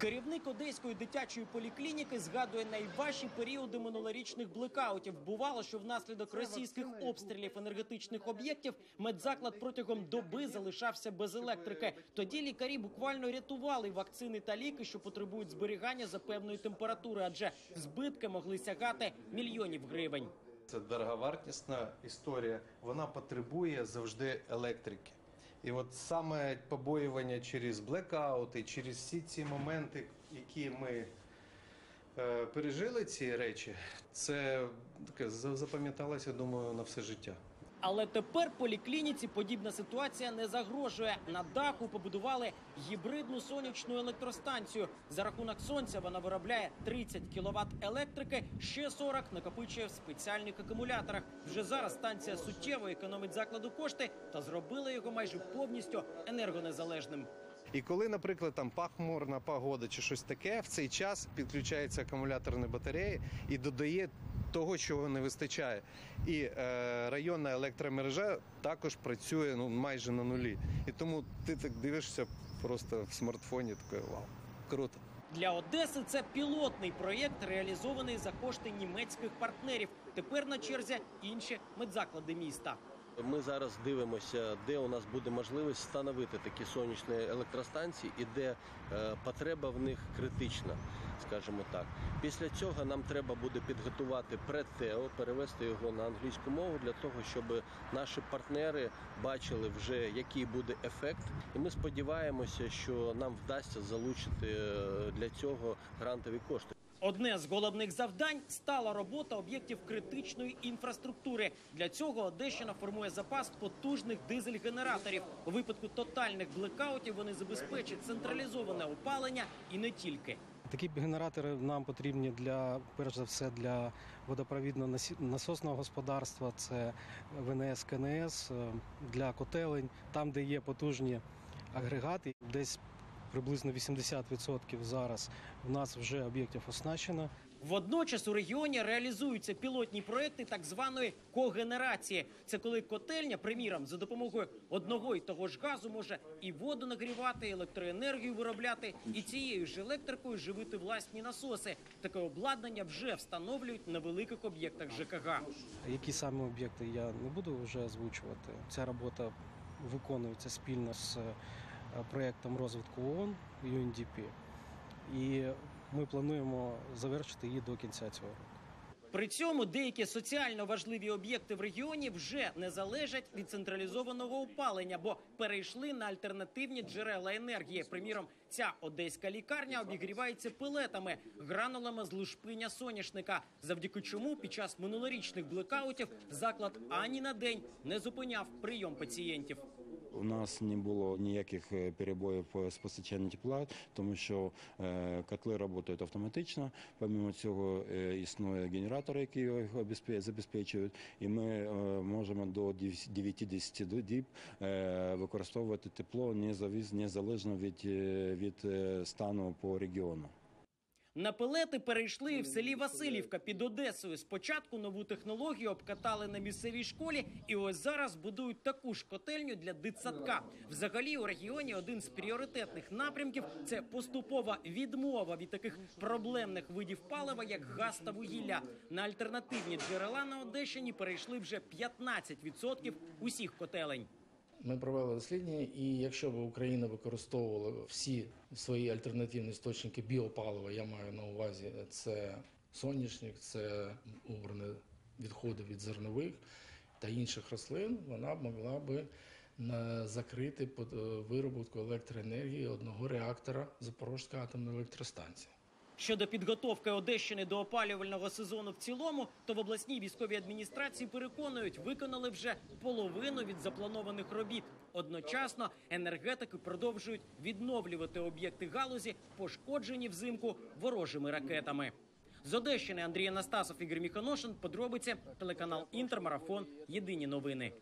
Керівник одеської дитячої поліклініки згадує найважчі періоди минулорічних блекаутів. Бувало, що внаслідок російських обстрілів енергетичних об'єктів медзаклад протягом доби залишався без електрики. Тоді лікарі буквально рятували вакцини та ліки, що потребують зберігання за певної температури, адже збитки могли сягати мільйонів гривень. Це дороговартісна історія. Вона потребує завжди електрики. І от саме побоювання через блекаути, через всі ці моменти, які ми е, пережили ці речі, це таке за- запам'яталося, думаю, на все життя. Але тепер поліклініці подібна ситуація не загрожує. На даху побудували гібридну сонячну електростанцію. За рахунок сонця вона виробляє 30 кВт електрики, ще 40 накопичує в спеціальних акумуляторах. Вже зараз станція суттєво економить закладу кошти та зробила його майже повністю енергонезалежним. І коли, наприклад, там пахмурна погода чи щось таке, в цей час підключаються акумуляторні батареї і додає того, чого не вистачає. І е, районна електромережа також працює ну, майже на нулі. І тому ти так дивишся просто в смартфоні, такий вау, круто. Для Одеси це пілотний проєкт, реалізований за кошти німецьких партнерів. Тепер на черзі інші медзаклади міста. Ми зараз дивимося, де у нас буде можливість встановити такі сонячні електростанції і де е, потреба в них критична, скажімо так. Після цього нам треба буде підготувати предтео, перевести його на англійську мову для того, щоб наші партнери бачили вже який буде ефект. І ми сподіваємося, що нам вдасться залучити е, для цього грантові кошти. Одне з головних завдань стала робота об'єктів критичної інфраструктури. Для цього Одещина формує запас потужних дизель-генераторів. У випадку тотальних блекаутів вони забезпечать централізоване опалення і не тільки. Такі генератори нам потрібні для перш за все для водопровідно-насосного господарства. Це ВНС, КНС е, для котелень, там, де є потужні агрегати, десь приблизно 80% зараз в нас вже об'єктів оснащено. Водночас у регіоні реалізуються пілотні проекти так званої когенерації. Це коли котельня, приміром, за допомогою одного і того ж газу може і воду нагрівати, і електроенергію виробляти, і цією ж електрикою живити власні насоси. Таке обладнання вже встановлюють на великих об'єктах ЖКГ. Які саме об'єкти я не буду вже озвучувати. Ця робота виконується спільно з е, проєктом розвитку ООН UNDP. І ми плануємо завершити її до кінця цього року. При цьому деякі соціально важливі об'єкти в регіоні вже не залежать від централізованого опалення, бо перейшли на альтернативні джерела енергії. Приміром, ця одеська лікарня обігрівається пелетами, гранулами з лушпиня соняшника, завдяки чому під час минулорічних блекаутів заклад ані на день не зупиняв прийом пацієнтів. У нас не було ніяких е, перебоїв з постачанням тепла, тому що е, котли працюють автоматично. Помимо цього е, існує генератор, який їх забезпечують, і ми е, можемо до 9-10 діб е, використовувати тепло незалежно від, е, від е, стану по регіону. На пелети перейшли в селі Васильівка під Одесою. Спочатку нову технологію обкатали на місцевій школі, і ось зараз будують таку ж котельню для дитсадка. Взагалі у регіоні один з пріоритетних напрямків це поступова відмова від таких проблемних видів палива, як газ та вугілля. На альтернативні джерела на Одещині перейшли вже 15% усіх котелень. Ми провели дослідження, і якщо б Україна використовувала всі свої альтернативні істочники біопалива, я маю на увазі це соняшник, це обрані відходи від зернових та інших рослин, вона б могла би закрити под- е, електроенергії одного реактора Запорізької атомної електростанції. Щодо підготовки Одещини до опалювального сезону в цілому, то в обласній військовій адміністрації переконують, виконали вже половину від запланованих робіт. Одночасно енергетики продовжують відновлювати об'єкти галузі, пошкоджені взимку ворожими ракетами. З Одещини Андрій Анастасов, Ігор Міханошин. Подробиці телеканал Інтермарафон. Єдині новини.